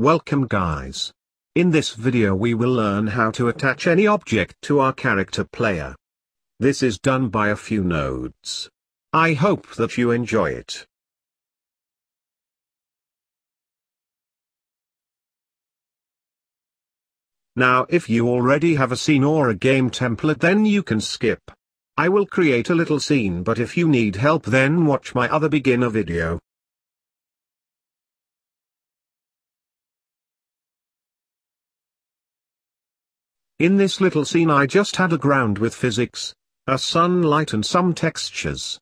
Welcome guys. In this video we will learn how to attach any object to our character player. This is done by a few nodes. I hope that you enjoy it. Now if you already have a scene or a game template then you can skip. I will create a little scene but if you need help then watch my other beginner video. In this little scene I just had a ground with physics, a sunlight and some textures.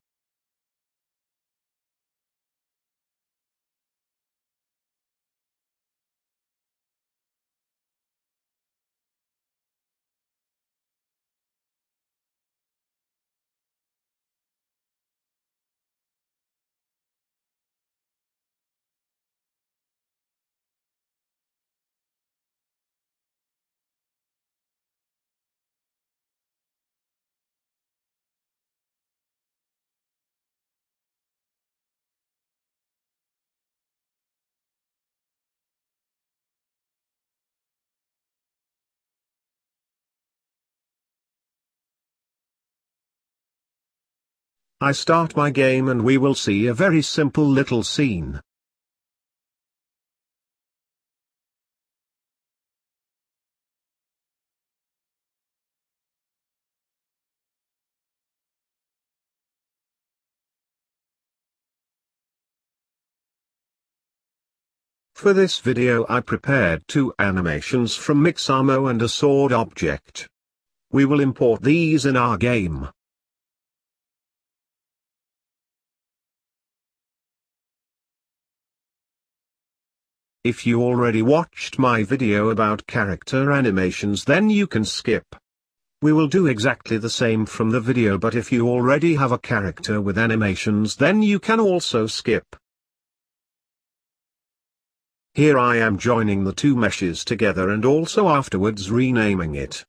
I start my game and we will see a very simple little scene. For this video I prepared two animations from Mixamo and a sword object. We will import these in our game. If you already watched my video about character animations then you can skip. We will do exactly the same from the video but if you already have a character with animations then you can also skip. Here I am joining the two meshes together and also afterwards renaming it.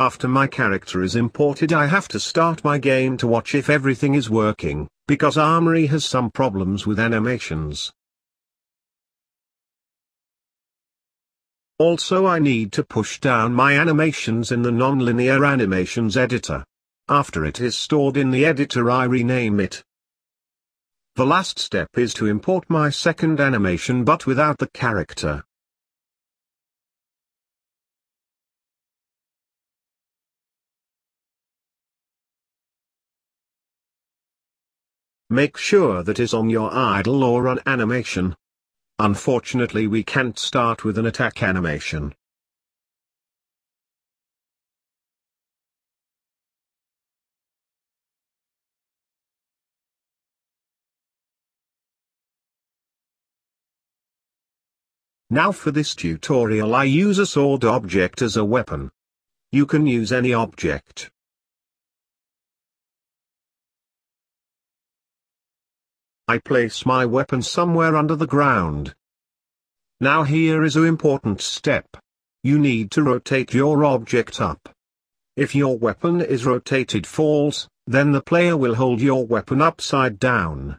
After my character is imported I have to start my game to watch if everything is working, because Armory has some problems with animations. Also I need to push down my animations in the nonlinear animations editor. After it is stored in the editor I rename it. The last step is to import my second animation but without the character. Make sure that is on your idle or on animation. Unfortunately we can't start with an attack animation. Now for this tutorial I use a sword object as a weapon. You can use any object. I place my weapon somewhere under the ground. Now here is an important step. You need to rotate your object up. If your weapon is rotated false, then the player will hold your weapon upside down.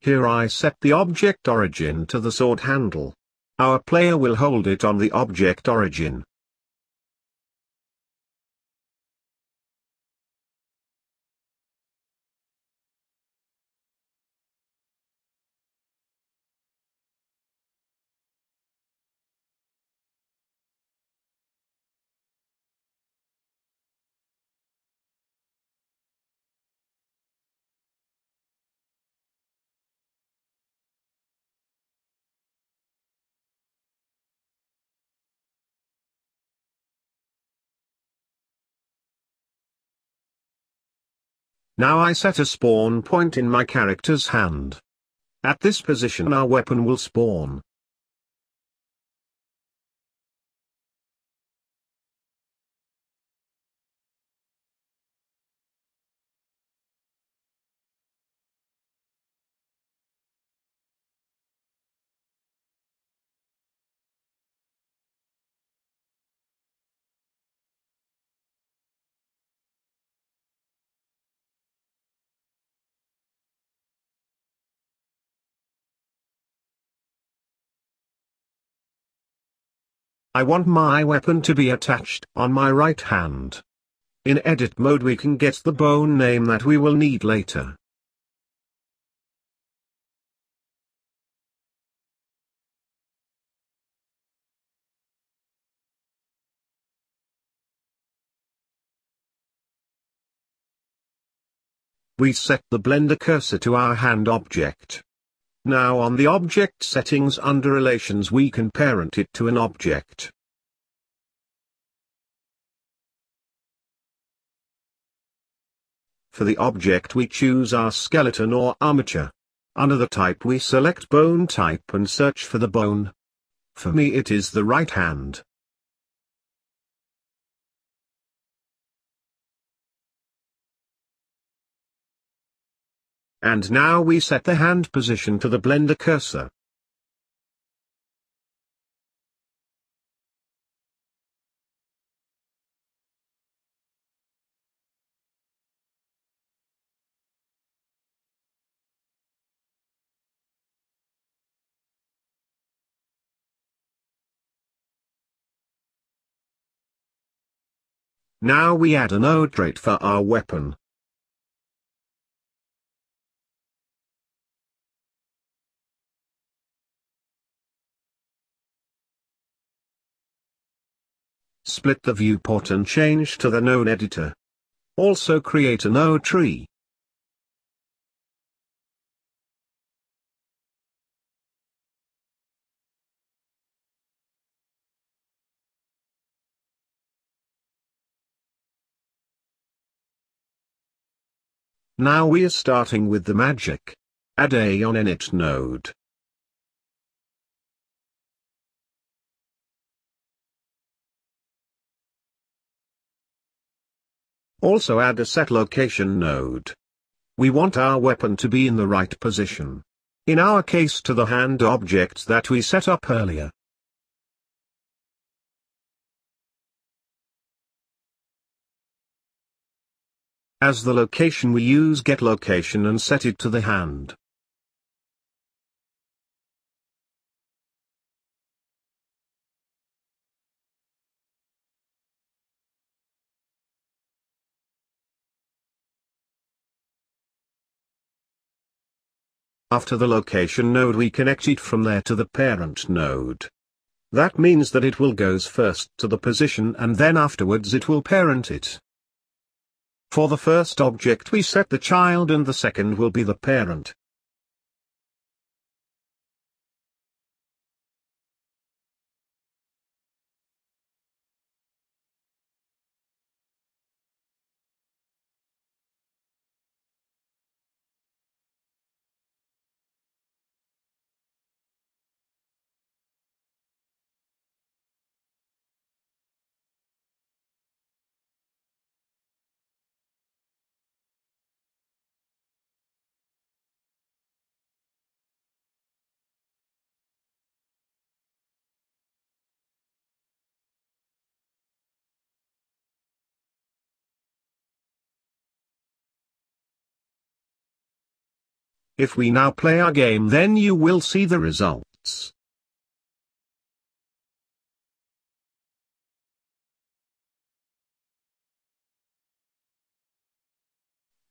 Here I set the object origin to the sword handle. Our player will hold it on the object origin. Now I set a spawn point in my character's hand. At this position our weapon will spawn. I want my weapon to be attached on my right hand. In edit mode we can get the bone name that we will need later. We set the Blender cursor to our hand object. Now on the object settings under relations we can parent it to an object. For the object we choose our skeleton or armature. Under the type we select bone type and search for the bone. For me it is the right hand. And now we set the hand position to the blender cursor. Now we add a node trait for our weapon. Split the viewport and change to the node editor. Also create a node tree. Now we are starting with the magic. Add a on init node. Also add a set location node. We want our weapon to be in the right position. In our case to the hand object that we set up earlier. As the location we use get location and set it to the hand. After the location node we connect it from there to the parent node. That means that it will goes first to the position and then afterwards it will parent it. For the first object we set the child and the second will be the parent. If we now play our game then you will see the results.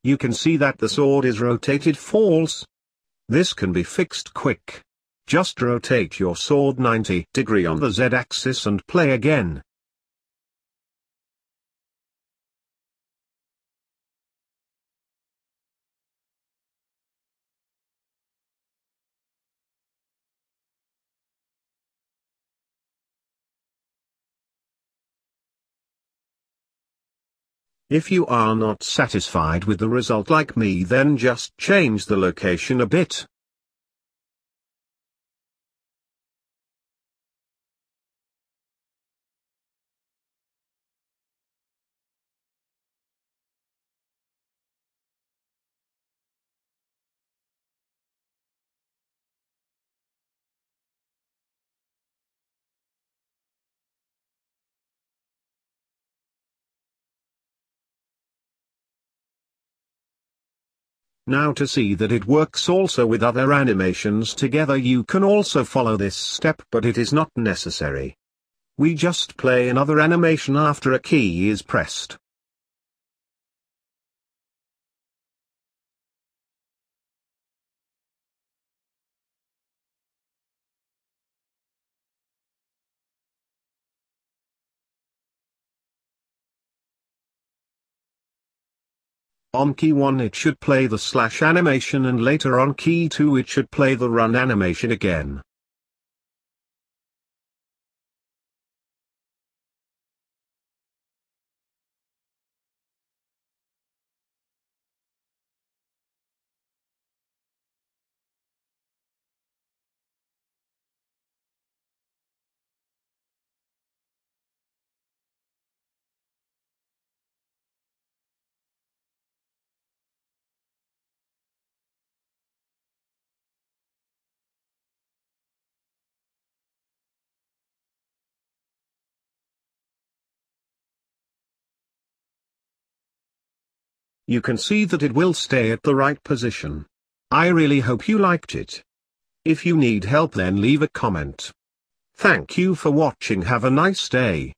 You can see that the sword is rotated false. This can be fixed quick. Just rotate your sword 90 degree on the z-axis and play again. If you are not satisfied with the result like me then just change the location a bit. Now to see that it works also with other animations together you can also follow this step but it is not necessary. We just play another animation after a key is pressed. On key 1 it should play the slash animation and later on key 2 it should play the run animation again. You can see that it will stay at the right position. I really hope you liked it. If you need help then leave a comment. Thank you for watching have a nice day.